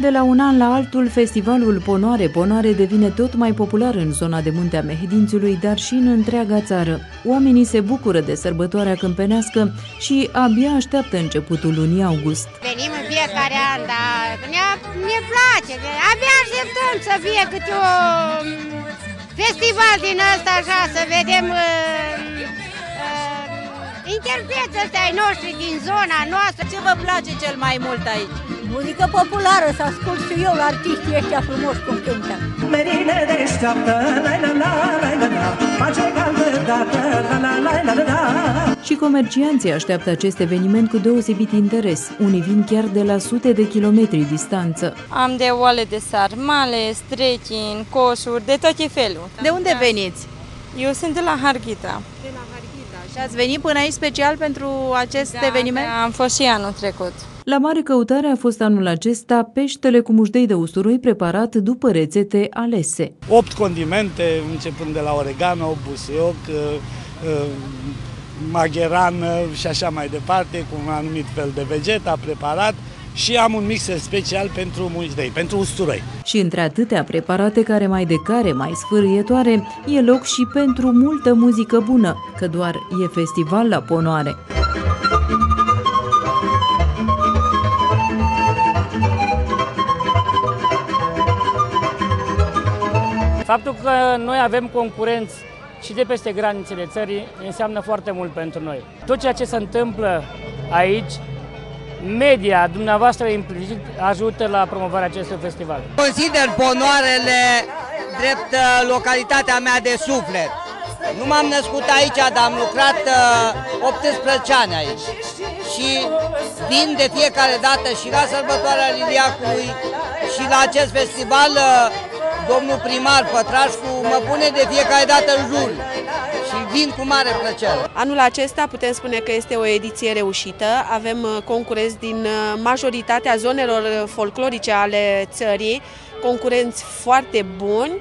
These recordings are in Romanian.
De la un an la altul, festivalul Ponoare Ponoare devine tot mai popular în zona de munte a Mehedințiului, dar și în întreaga țară. Oamenii se bucură de sărbătoarea câmpenească și abia așteaptă începutul lunii august. Venim în fiecare an, dar ne, ne place, abia așteptăm să fie câte o festival din ăsta așa, să vedem uh, uh, interpreți ăștia ai noștri din zona noastră. Ce vă place cel mai mult aici? Muzică populară, să ascult și eu artiștii ăștia frumos cum cântă. Merine deșteaptă, la la la la la la, face caldă dată, la la la la la la. Și comercianții așteaptă acest eveniment cu deosebit interes. Unii vin chiar de la sute de kilometri distanță. Am de oale de sarmale, strechin, coșuri, de toate felul. De unde veniți? Eu sunt de la Harghita. Și ați venit până aici special pentru acest Da, eveniment? da, am fost și anul trecut. La mare căutare a fost anul acesta peștele cu mușdei de usturoi preparat după rețete alese. 8 condimente, începând de la oregano, busuioc, uh, uh, magheran uh, și așa mai departe, cu un anumit fel de vegeta preparat și am un mixer special pentru mușdei, pentru usturoi. Și între atâtea preparate care mai de care mai sfârâietoare, e loc și pentru multă muzică bună, că doar e festival la ponoare. Faptul că noi avem concurenți și de peste granițele țării înseamnă foarte mult pentru noi. Tot ceea ce se întâmplă aici, media dumneavoastră implicit ajută la promovarea acestui festival. Consider ponoarele drept uh, localitatea mea de suflet. Nu m-am născut aici, dar am lucrat uh, 18 ani aici. Și vin de fiecare dată și la sărbătoarea Liliacului și la acest festival uh, domnul primar Pătrașcu mă pune de fiecare dată în jur și vin cu mare plăcere. Anul acesta putem spune că este o ediție reușită. Avem uh, concurenți din uh, majoritatea zonelor uh, folclorice ale țării, concurenți foarte buni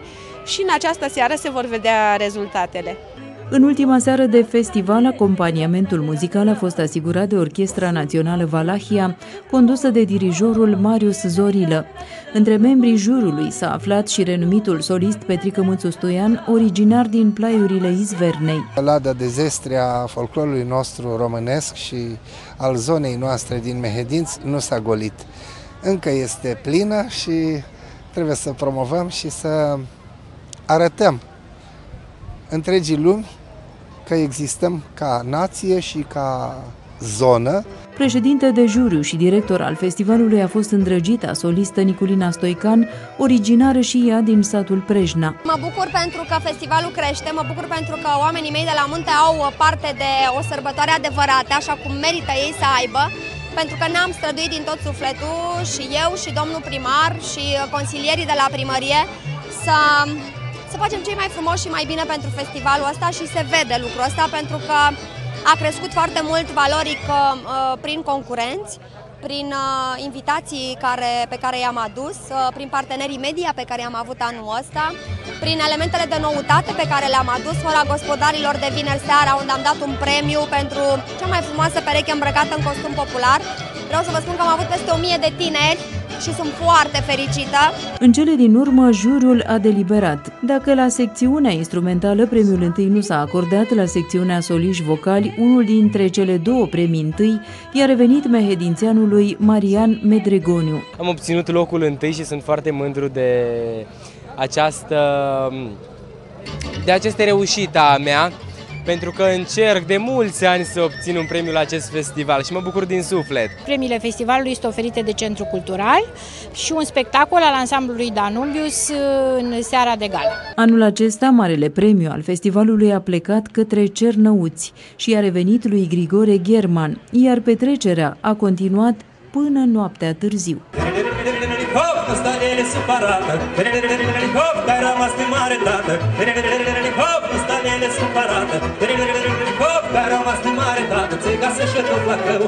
și în această seară se vor vedea rezultatele. În ultima seară de festival, acompaniamentul muzical a fost asigurat de Orchestra Națională Valahia, condusă de dirijorul Marius Zorilă. Între membrii jurului s-a aflat și renumitul solist Petrică Mâțu Stoian, originar din plaiurile Izvernei. Lada de zestre a folclorului nostru românesc și al zonei noastre din Mehedinți nu s-a golit. Încă este plină și trebuie să promovăm și să arătăm întregii lumi că existăm ca nație și ca zonă. Președinte de juriu și director al festivalului a fost îndrăgita solistă Niculina Stoican, originară și ea din satul Prejna. Mă bucur pentru că festivalul crește, mă bucur pentru că oamenii mei de la munte au parte de o sărbătoare adevărată, așa cum merită ei să aibă, pentru că ne-am străduit din tot sufletul și eu și domnul primar și consilierii de la primărie să să facem cei mai frumoși și mai bine pentru festivalul ăsta și se vede lucrul ăsta pentru că a crescut foarte mult valoric uh, prin concurenți, prin uh, invitații care, pe care i-am adus, uh, prin partenerii media pe care i-am avut anul ăsta, prin elementele de noutate pe care le-am adus, ora gospodarilor de vineri seara, unde am dat un premiu pentru cea mai frumoasă pereche îmbrăcată în costum popular. Vreau să vă spun că am avut peste 1000 de tineri și sunt foarte fericită. În cele din urmă, jurul a deliberat. Dacă la secțiunea instrumentală premiul întâi nu s-a acordat, la secțiunea soliști vocali, unul dintre cele două premii întâi i-a revenit mehedințeanului Marian Medregoniu. Am obținut locul întâi și sunt foarte mândru de această de aceste reușită a mea pentru că încerc de mulți ani să obțin un premiu la acest festival și mă bucur din suflet. Premiile festivalului sunt oferite de Centru Cultural și un spectacol al ansamblului Danubius în seara de gală. Anul acesta, marele premiu al festivalului a plecat către Cernăuți și a revenit lui Grigore German, iar petrecerea a continuat până noaptea târziu. Hop, ăsta e supărată Hop, ai rămas de mare tată Hop, ăsta e supărată Hop, ai rămas de mare tată Ți-ai casă și tot la cău